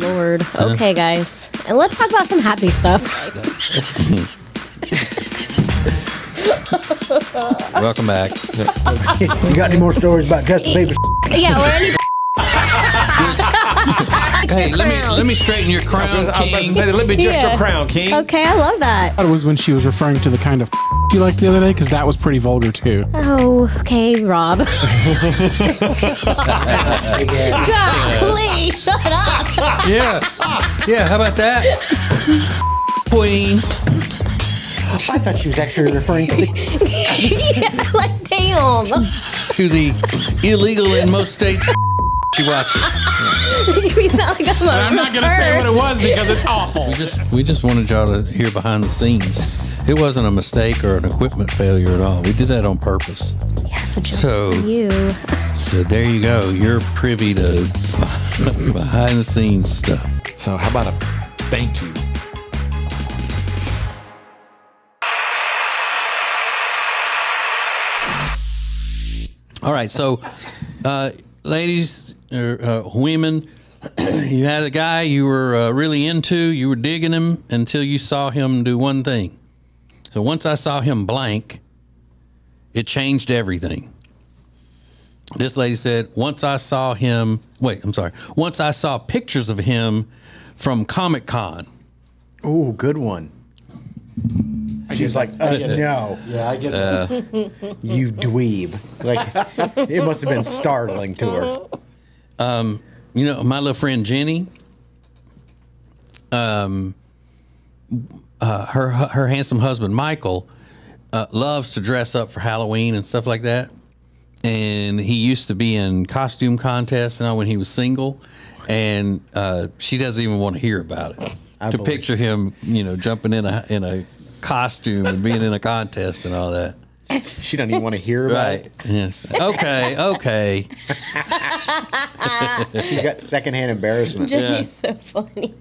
lord. Okay, guys. And let's talk about some happy stuff. Welcome back. You got any more stories about Justin Bieber? yeah, or any. Hey, let me let me straighten your crown, I was about to King. say, let me just Yeah. your crown, King. Okay, I love that. It was when she was referring to the kind of you liked the other day because that was pretty vulgar too. Oh, okay, Rob. Golly, shut up. Yeah, yeah. How about that, Queen? I thought she was actually referring to the. yeah, like, damn. To the illegal in most states. She watches. we sound like I'm, a I'm not gonna say what it was because it's awful. We just we just wanted y'all to hear behind the scenes. It wasn't a mistake or an equipment failure at all. We did that on purpose. Yeah, so just So- for you. So there you go. You're privy to behind the scenes stuff. So how about a thank you? All right, so, uh, ladies or uh, women, you had a guy you were uh, really into. You were digging him until you saw him do one thing. So once I saw him blank, it changed everything. This lady said, once I saw him, wait, I'm sorry. Once I saw pictures of him from Comic Con. Oh, good one. She was like, uh, no, Yeah, I get you dweeb. Like, it must have been startling to her. you know, my little friend Jenny, um, uh, her her handsome husband Michael uh, loves to dress up for Halloween and stuff like that. And he used to be in costume contests, you know, when he was single. And uh, she doesn't even want to hear about it. to believe picture him, you know, jumping in a in a costume and being in a contest and all that. She doesn't even want to hear about Right. Yes. Okay. Okay. She's got secondhand embarrassment. Jenny's so funny.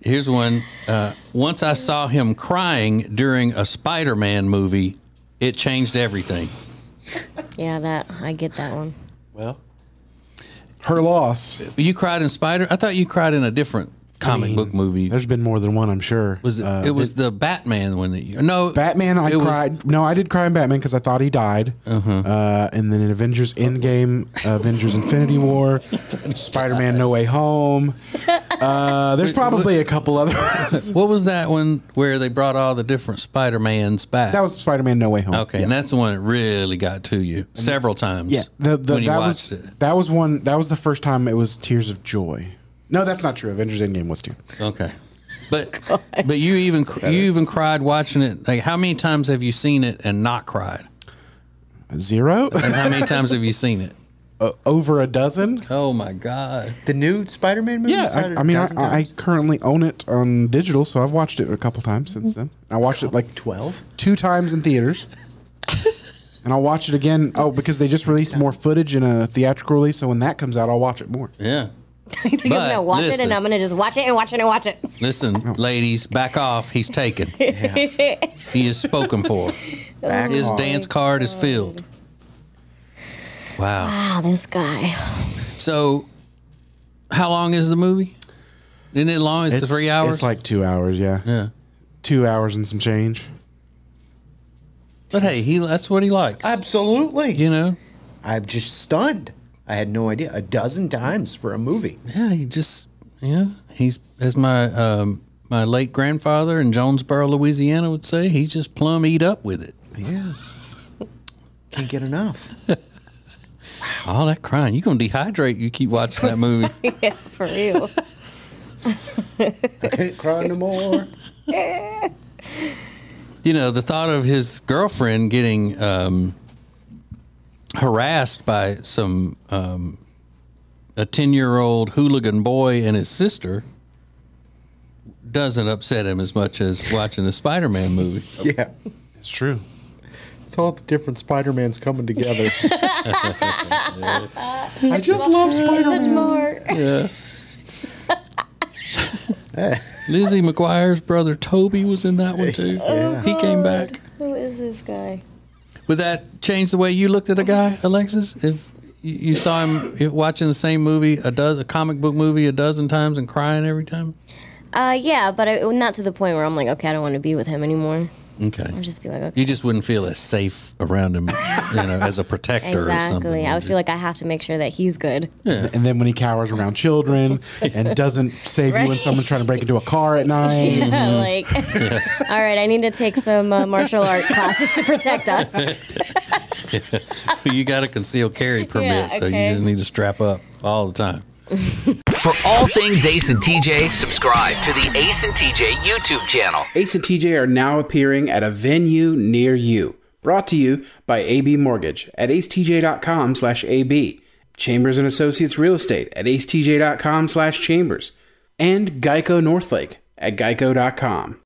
Here's one. Uh, once I saw him crying during a Spider-Man movie, it changed everything. yeah, that I get that one. well. Her loss. You cried in Spider. I thought you cried in a different comic book movie. There's been more than one, I'm sure. Was it? Uh, it was the Batman one that you. No, Batman. I it was- cried. no, I did cry in Batman because I thought he died. Uh huh. and then in Avengers Endgame, uh, Avengers Infinity War, Spider-Man No Way Home. Uh, there's probably a couple other ones. What was that one where they brought all the different Spider Mans back? That was Spider-Man No Way Home. okay, Yeah. and that's the one that really got to you several times. Yeah, the, the, when you that watched was it. that was one. That was the first time it was tears of joy. No, that's not true. Avengers Endgame was too. Okay. But but you even you even cried watching it. Like how many times have you seen it and not cried? Zero, And how many times have you seen it? uh, over a dozen. Oh my god. The new Spider-Man movie. Yeah, started I, I a mean, I, I currently own it on digital, so I've watched it a couple times since then. I watched it like twelve. two times in theaters, and I'll watch it again. Oh, because they just released more footage in a theatrical release, so when that comes out, I'll watch it more. Yeah. I think I'm But gonna watch it listen. and I'm gonna just watch it and watch it and watch it. Listen, ladies, back off. He's taken. He is spoken for. Back His off. dance card is filled. Wow. Wow, this guy. So, how long is the movie? Isn't it long? It's, the three hours. It's like two hours, yeah, yeah. two hours and some change. But hey, he—that's what he likes. Absolutely. You know. I'm just stunned. I had no idea. A dozen times for a movie. Yeah, he just yeah. He's as my um, my late grandfather in Jonesboro, Louisiana would say. He just plumb eat up with it. Yeah. Can't get enough. All that crying, You're gonna dehydrate. You keep watching that movie. yeah, for real. I can't cry no more. you know, the thought of his girlfriend getting um, harassed by some um, a ten year old hooligan boy and his sister doesn't upset him as much as watching a Spider Man movie. Yeah. It's true. It's all the different Spider-Mans coming together. I just love Spider-Man. more. Yeah. Lizzie McGuire's brother Tobey was in that one too. He came back. Who is this guy? Would that change the way you looked at a guy, Alexis? If you saw him watching the same movie a dozen, a comic book movie a dozen times and crying every time? Uh, yeah, but I, not to the point where I'm like, okay, I don't want to be with him anymore. Okay. I'll just be like, okay. You just wouldn't feel as safe around him, you know, as a protector or something. Exactly. I would feel like I have to make sure that he's good. Yeah. And then when he cowers around children and doesn't save you when someone's trying to break into a car at night. like, all right, I need to take some uh, martial art classes to protect us. you got a concealed carry permit, Yeah, so you just need to strap up all the time. For all things Ace and TJ, subscribe to the Ace and TJ YouTube channel. Ace and TJ are now appearing at a venue near you. Brought to you by AB Mortgage at acetj.com slash AB. Chambers and Associates Real Estate at acetj.com slash chambers. And Geico Northlake at geico.com.